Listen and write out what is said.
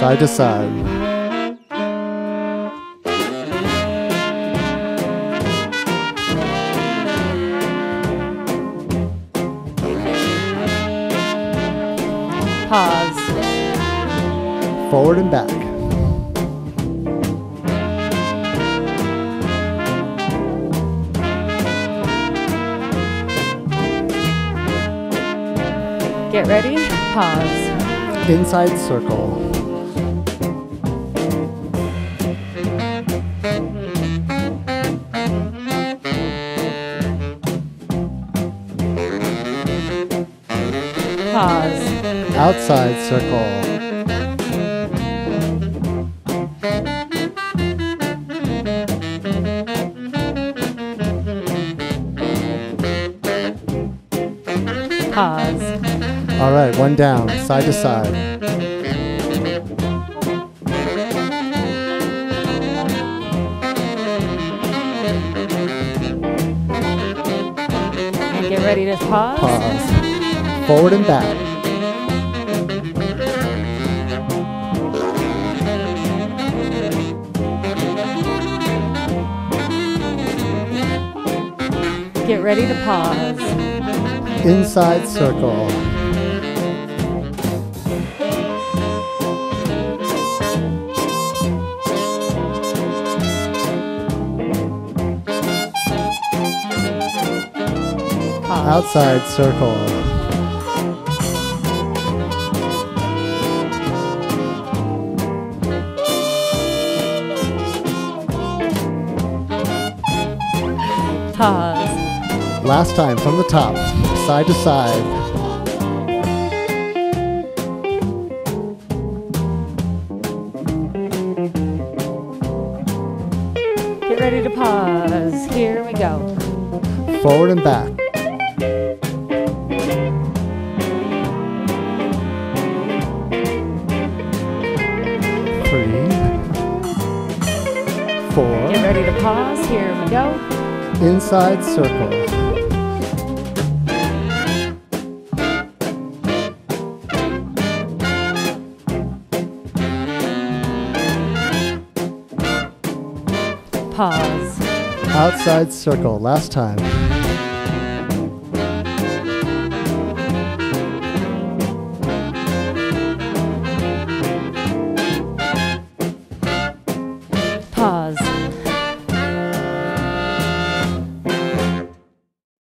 side to side. Pause. Forward and back. Get ready. Pause. Inside circle. Pause. Outside circle. Pause. All right, one down, side to side. And get ready to pause. Pause. Forward and back. Get ready to pause. Inside circle. Outside circle. Pause. Last time from the top, side to side. Get ready to pause. Here we go. Forward and back. Three. Four. Get ready to pause. Here we go. Inside Circle. Pause. Outside circle, last time. Pause.